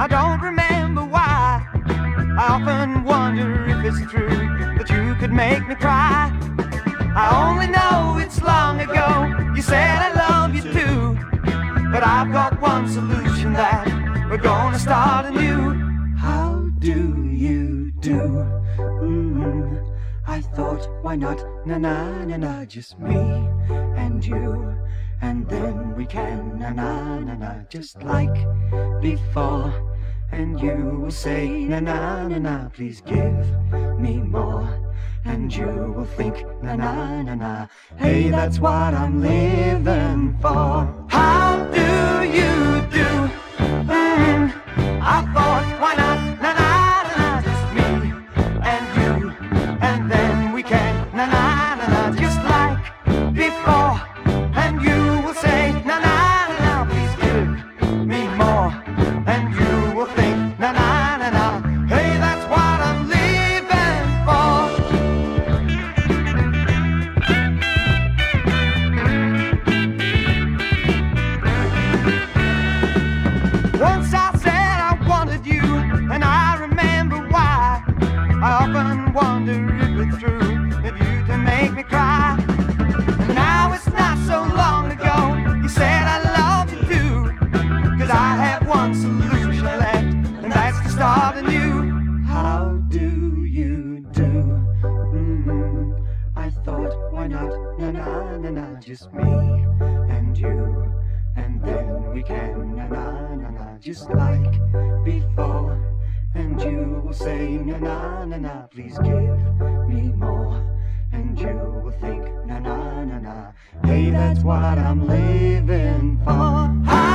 I don't remember why. I often wonder if it's true that you could make me cry. I only know it's long ago. You said I love you too. But I've got one solution that we're gonna start anew. How do you do? Mm, I thought, why not? Na na na na, just me and you. And then we can na na na na, just like before. And you will say na na na na, please give me more. And you will think na na na na, hey, that's what I'm living for. How do you do? Mm, I thought, not? Na na na na, just me and you. And then we can na na na na, just like before. And you will say na na na na, please give me more. And you will think na na na na, hey, that's what I'm living for.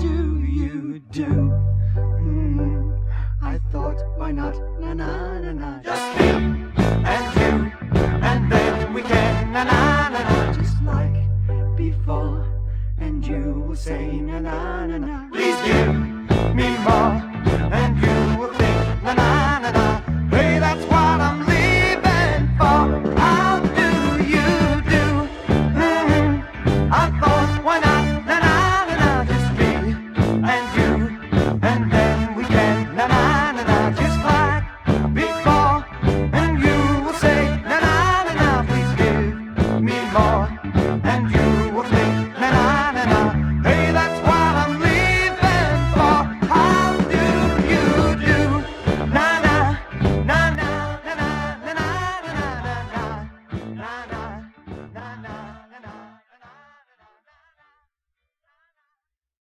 Do you do? Mm, I thought, why not? Na na na na, and you will say na na na na. Please give me more, and you will think na na na na. Hey, that's what I'm living for. How do you do? Mm hmm I thought why not na na na na, just me and you, and then we can na na na na, just like before, and you will say na na na na. Please give me more.